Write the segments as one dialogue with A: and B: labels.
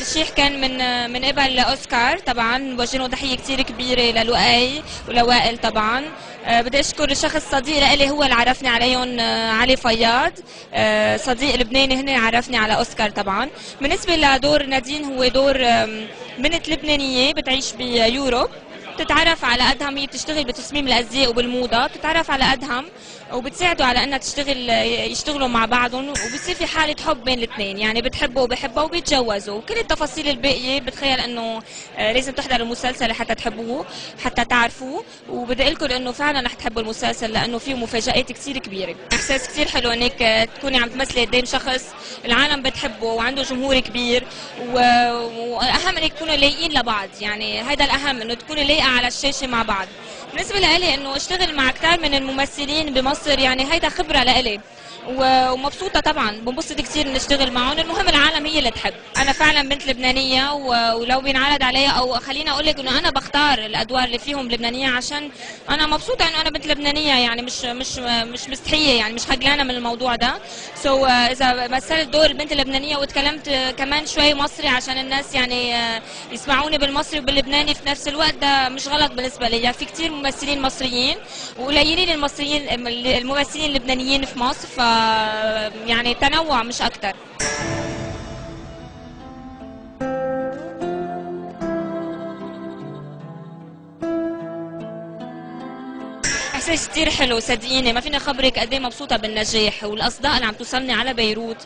A: الترشيح كان من من قبل اوسكار طبعا بوجه تحيه كثير كبيرة للؤي ولوائل طبعا. آه، بدي أشكر الشخص صديق لإلي هو اللي عرفني عليهم آه، علي فياض. آه، صديق لبناني هنا عرفني على أوسكار طبعا. بالنسبة لدور نادين هو دور بنت لبنانية بتعيش بيوروب. بتتعرف على أدهم هي بتشتغل بتصميم الأزياء وبالموضة. بتتعرف على أدهم وبتساعده على إنها تشتغل يشتغلوا مع بعضهم وبصير في حالة حب بين الاثنين. يعني بتحبه وبحبها وبيتجوزوا. وكل التفاصيل الباقية بتخيل إنه آه، لازم تحضروا المسلسل لحتى تحبوه حتى تعرفوه. وبدي أقول لكم إنه فعلا رح تحبوا المسلسل لأنه فيه مفاجآت كثير كبيرة. إحساس كثير حلو إنك آه، تكوني عم تمثلي قدام شخص العالم بتحبه وعنده جمهور كبير و- وأهم إنك تكونوا لايقين لبعض. يعني هذا الأهم إنه تكونوا لايقه على الشاشة مع بعض. بالنسبة لإلي إنه أشتغل مع كثير من الممثلين بمصر يعني هيدا خبرة لإلي. ومبسوطة طبعا بنبسط كثير اني اشتغل معهم. المهم العالم هي اللي تحب. أنا فعلا بنت لبنانية ولو بينعرض علي أو خليني أقول لك إنه أنا بختار الأدوار اللي فيهم لبنانية عشان أنا مبسوطة إنه أنا بنت لبنانية يعني مش مش مش مستحية يعني مش خجلانة من الموضوع ده. سو so, إذا مثلت دور البنت اللبنانية وتكلمت آه، كمان شوي مصري عشان الناس يعني آه، يسمعوني بالمصري وباللبناني في نفس الوقت ده مش غلط بالنسبة لي. في كثير ممثلين مصريين وقليلين المصريين الممثلين اللبنانيين في مصر ف يعني تنوع مش أكتر. احساس كثير حلو صدقيني. ما فيني اخبرك قد إيه مبسوطة بالنجاح والأصداء اللي عم توصلني على بيروت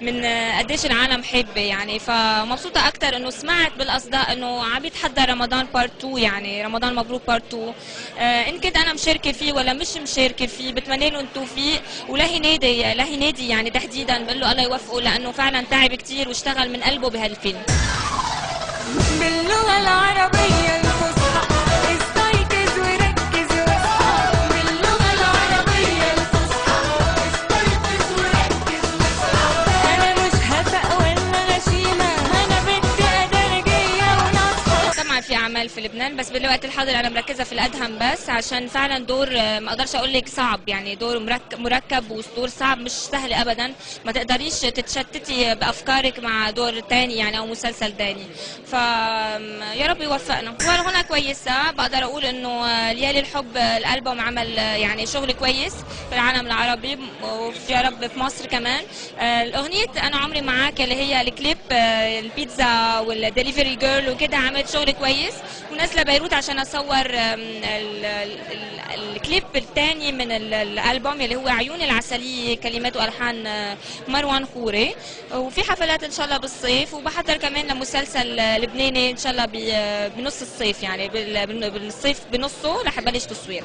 A: من آه، قديش العالم حابه يعني. فمبسوطة أكثر إنه سمعت بالأصداء إنه عم يتحضر رمضان part 2 يعني رمضان مبروك part 2 آه إن كنت أنا مشاركة فيه ولا مش مشاركة فيه بتمنى له التوفيق ولهي نادي لهي نادي يعني تحديدا بقول له الله يوفقه لأنه فعلا تعب كثير واشتغل من قلبه بهالفيلم.
B: باللغة العربية
A: طبعا في لبنان بس بالوقت الحاضر أنا مركزة في الأدهم بس عشان فعلا دور آه، ما أقدرش أقول لك صعب يعني دور مركب ودور صعب مش سهل ابدا. ما تقدريش تتشتتي بأفكارك مع دور تاني يعني أو مسلسل تاني. ف يا رب يوفقنا. وهنا كويسة بقدر أقول إنه آه، ليالي الحب آه، الألبوم عمل يعني شغل كويس في العالم العربي وفي يا رب في مصر كمان. الأغنية أنا عمري معاك اللي هي الكليب البيتزا وال delivery girl وكده عملت شغل كويس. ونازلة بيروت عشان أصور الكليب الثاني من ال- الألبوم اللي هو عيون العسلية كلمات وألحان آه، مروان خوري. وفي حفلات إن شاء الله بالصيف وبحضر كمان لمسلسل آه، لبناني إن شاء الله ب- بنص الصيف يعني بال- بالصيف بنصه رح بلش تصوير